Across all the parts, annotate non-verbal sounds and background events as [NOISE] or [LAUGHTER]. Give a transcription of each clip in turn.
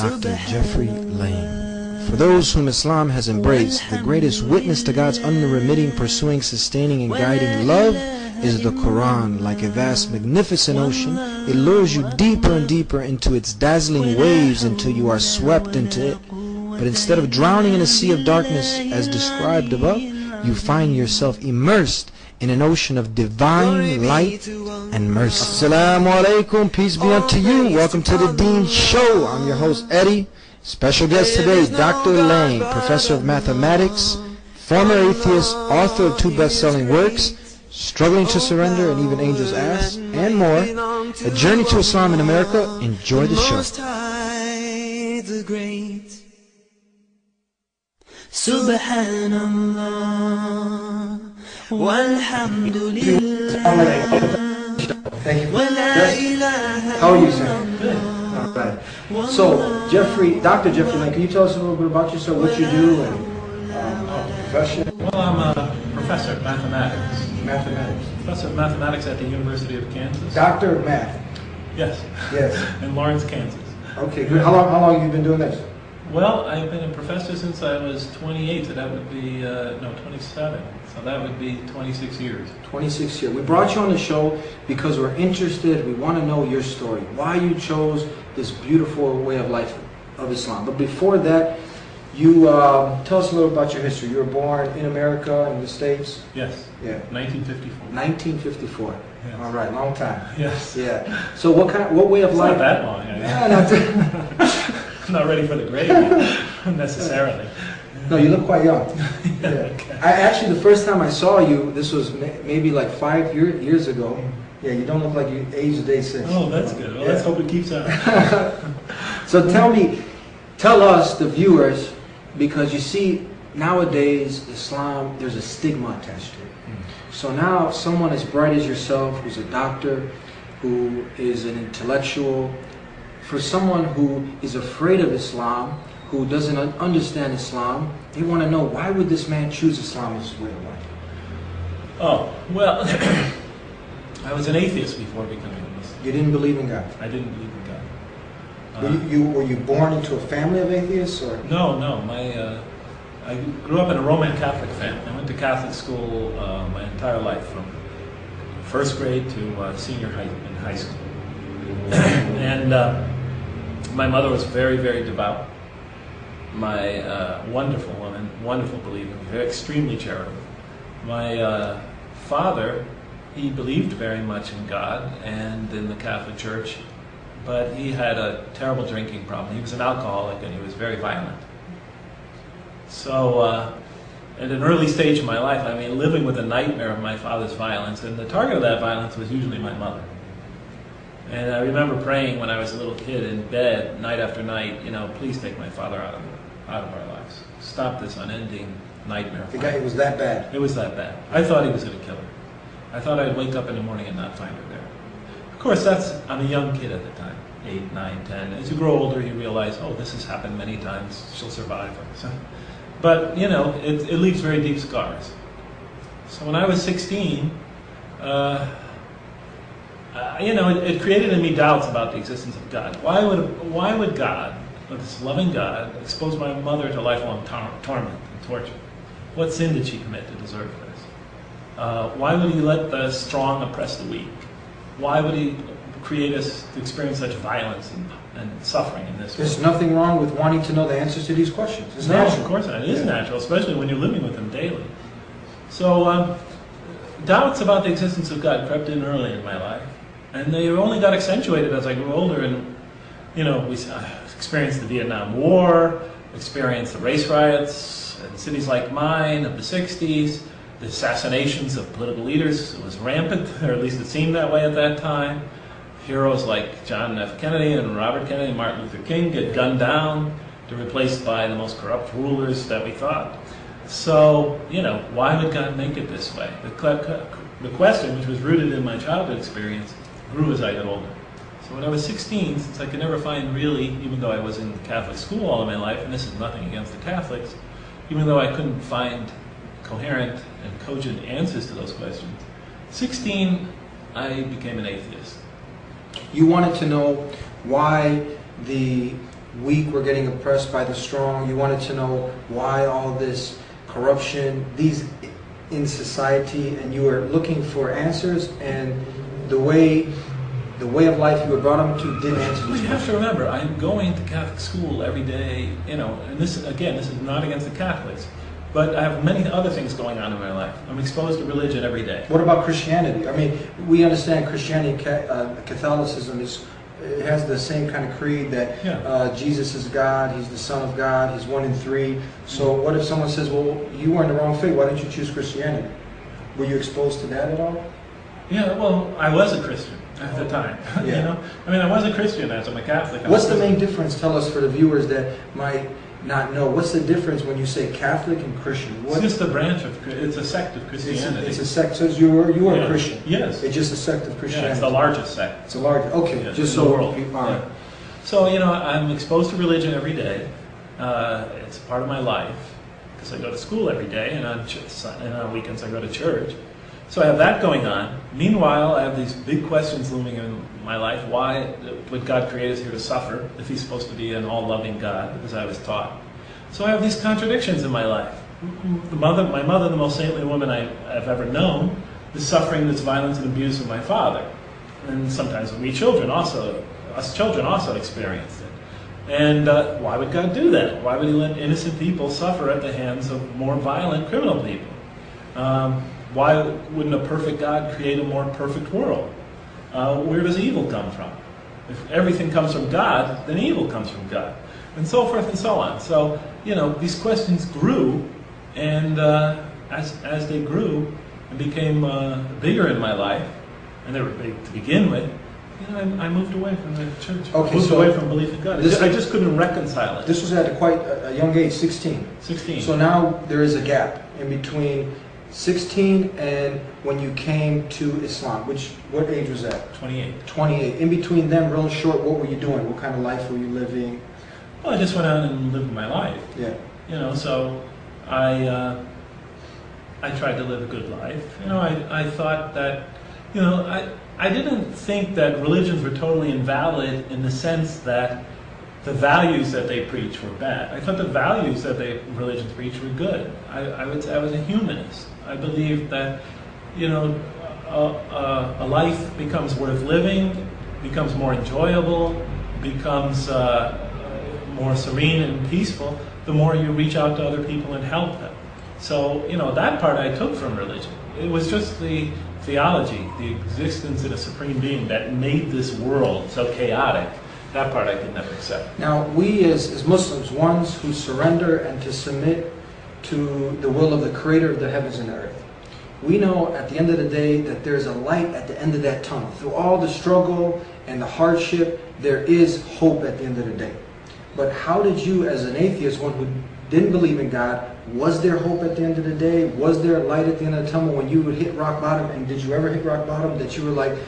Dr. Jeffrey Lang. For those whom Islam has embraced, the greatest witness to God's unremitting, pursuing, sustaining, and guiding love is the Quran. Like a vast, magnificent ocean, it lures you deeper and deeper into its dazzling waves until you are swept into it. But instead of drowning in a sea of darkness as described above, you find yourself immersed in an ocean of divine light and mercy. Assalamu alaikum, peace be unto you. Welcome to the Deen Show. I'm your host Eddie. Special guest today, Dr. Lang, professor of mathematics, former atheist, author of two best-selling works, Struggling to Surrender and Even Angels Ask, and more. A Journey to Islam in America. Enjoy the show. Subhanallah Walhamdulillah Thank you. How are you, sir? Good. All right. So, Jeffrey, Dr. Jeffrey Lang, can you tell us a little bit about yourself, what you do, and um, profession? Well, I'm a professor of mathematics. Mathematics. Professor of mathematics at the University of Kansas. Doctor of Math. Yes. Yes. [LAUGHS] In Lawrence, Kansas. Okay, good. How long, how long have you been doing this? Well, I've been a professor since I was 28, so that would be, uh, no, 27. So that would be 26 years. 26 years. We brought you on the show because we're interested. We want to know your story, why you chose this beautiful way of life of Islam. But before that, you uh, tell us a little about your history. You were born in America, in the States. Yes. Yeah. 1954. 1954. Yes. All right, long time. Yes. Yeah. So what kind? What way of It's life? not that long. I Yeah, [LAUGHS] am [LAUGHS] not ready for the grave [LAUGHS] necessarily. no, you look quite young. [LAUGHS] Yeah, okay. I actually the first time I saw you, this was may- maybe like five year, years ago. Mm-hmm. Yeah, you don't look like you aged a day since. Oh, that's good. Well, Yeah. let's hope it keeps up. So tell me, tell us, the viewers, because you see, nowadays, Islam, there's a stigma attached to it. Mm-hmm. So now, someone as bright as yourself, who's a doctor, who is an intellectual, for someone who is afraid of Islam, who doesn't understand Islam, they want to know why would this man choose Islam as his way of life? Oh, well, [COUGHS] I was an atheist before becoming a Muslim. You didn't believe in God. I didn't believe in God. Uh, Were you, you were you born into a family of atheists, or No, no. My uh, I grew up in a Roman Catholic family. I went to Catholic school uh, my entire life, from first grade to uh, senior high in high school. [CLEARS THROAT] and uh, my mother was very, very devout. My uh, wonderful woman, wonderful believer, extremely charitable. My uh, father, he believed very much in God and in the Catholic Church, but he had a terrible drinking problem. He was an alcoholic and he was very violent. So, uh, at an early stage in my life, I mean, living with a nightmare of my father's violence, and the target of that violence was usually my mother. And I remember praying when I was a little kid in bed, night after night, you know, please take my father out of out of our lives. Stop this unending nightmare. the guy violence." was that bad? It was that bad. I thought he was going to kill her. I thought I'd wake up in the morning and not find her there. Of course, that's I'm a young kid at the time, eight, nine, ten. As you grow older, you realize, oh, this has happened many times. She'll survive. So, but you know, it, it leaves very deep scars. So when I was 16, uh, uh, you know, it, it created in me doubts about the existence of God. Why would why would God, this loving God, expose my mother to lifelong tor- torment and torture? What sin did she commit to deserve this? Uh, why would he let the strong oppress the weak? Why would he create us to experience such violence and, and suffering in this There's world? nothing wrong with wanting to know the answers to these questions. It's no, natural. of course not. It is Yeah. natural, especially when you're living with them daily. So, um, doubts about the existence of God crept in early in my life, and they only got accentuated as I grew older. And you know, we uh, experienced the Vietnam War, experienced the race riots in cities like mine of the '60s, the assassinations of political leaders. It was rampant, [LAUGHS] or at least it seemed that way at that time. Heroes like John F. Kennedy and Robert Kennedy and Martin Luther King get gunned down to replaced by the most corrupt rulers that we thought. So, you know, why would God make it this way? The, the question, which was rooted in my childhood experience, grew as I got older. So when I was 16, since I could never find really, even though I was in Catholic school all of my life, and this is nothing against the Catholics, even though I couldn't find coherent and cogent answers to those questions, 16, I became an atheist. You wanted to know why the weak were getting oppressed by the strong. You wanted to know why all this corruption, these in society, and you were looking for answers. And the way, the way of life you were brought up to didn't answer Well, you have to remember, I'm going to Catholic school every day, you know, and this, again, this is not against the Catholics, but I have many other things going on in my life. I'm exposed to religion every day. What about Christianity? I mean, we understand Christianity, uh, Catholicism is it has the same kind of creed that Yeah. uh, Jesus is God, He's the Son of God, He's one in three. So what if someone says, "Well, you were in the wrong faith. Why didn't you choose Christianity?" Were you exposed to that at all? Yeah, well, I was a Christian at the time. [LAUGHS] you Yeah. know, I mean, I was a Christian as I'm a Catholic. I'm What's a the main difference? Tell us for the viewers that might not know. What's the difference when you say Catholic and Christian? It's just a branch of, it's a sect of It's, Christianity. it's a sect. So you were you were Yeah. a Christian. Yes. It's just a sect of Yeah, Christianity. it's the largest sect. It's a large. Okay, Yeah, just so the world. you- all right. Yeah. So you know, I'm exposed to religion every day. Uh, it's part of my life because I go to school every day, and on ch- and on weekends I go to church. So I have that going on. Meanwhile, I have these big questions looming in my life. Why would God create us here to suffer if He's supposed to be an all-loving God, as I was taught? So I have these contradictions in my life. The mother, my mother, the most saintly woman I, I've ever known, is suffering this violence and abuse of my father. And sometimes we children also, us children also experience it. And uh, why would God do that? Why would He let innocent people suffer at the hands of more violent criminal people? Um, why wouldn't a perfect God create a more perfect world? Uh, where does evil come from? If everything comes from God, then evil comes from God, and so forth and so on. So, you know, these questions grew, and uh, as, as they grew and became uh, bigger in my life, and they were big to begin with, you know, I, I moved away from the church. Okay, moved so away from belief in God. I this- just, I just couldn't reconcile it. This was at a quite a young age, 16. 16. So now there is a gap in between 16 and when you came to Islam. Which what age was that? 28. 28. In between them, real short. What were you doing? What kind of life were you living? Well, I just went out and lived my life. Yeah. You know, so I uh, I tried to live a good life. You know, I, I thought that, you know, I, I didn't think that religions were totally invalid in the sense that the values that they preach were bad. I thought the values that they religions preach were good. I, I would say I was a humanist. I believed that, you know, a, a, a life becomes worth living, becomes more enjoyable, becomes uh, more serene and peaceful, the more you reach out to other people and help them. So, you know, that part I took from religion. It was just the theology, the existence of a supreme being that made this world so chaotic. That part I could never accept. Now we as, as Muslims, ones who surrender and to submit to the will of the Creator of the heavens and earth. We know at the end of the day that there's a light at the end of that tunnel. Through all the struggle and the hardship, there is hope at the end of the day. But how did you, as an atheist, one who didn't believe in God, was there hope at the end of the day? Was there light at the end of the tunnel when you would hit rock bottom? And did you ever hit rock bottom that you were like,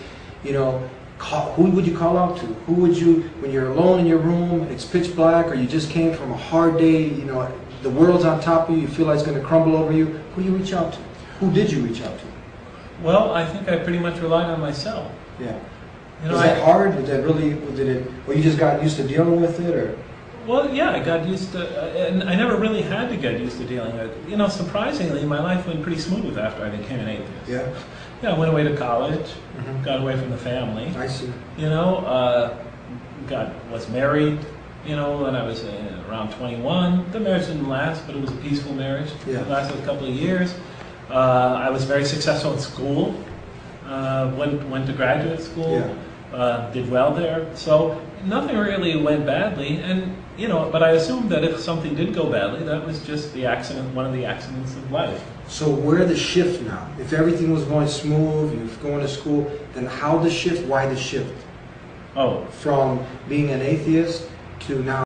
you know, call, who would you call out to? Who would you, when you're alone in your room, it's pitch black, or you just came from a hard day, you know, the world's on top of you, you feel like it's going to crumble over you? Who do you reach out to? Who did you reach out to? Well, I think I pretty much relied on myself. Yeah. You know, was I, that hard? Was that really? Did it? Or you just got used to dealing with it, or? Well, yeah, I got used to, uh, and I never really had to get used to dealing with. it. You know, surprisingly, my life went pretty smooth after I became an atheist. Yeah. Yeah, I went away to college, Mhm. got away from the family. I see. You know, uh, got was married. You know, when I was uh, around 21. The marriage didn't last, but it was a peaceful marriage. Yeah. It lasted a couple of years. Uh, I was very successful in school. Uh, went went to graduate school. Yeah. Uh, did well there. So nothing really went badly, and you know, but I assumed that if something did go badly, that was just the accident, one of the accidents of life. So where the shift now? If everything was going smooth, you're going to school, then how the shift? Why the shift Oh, from being an atheist to now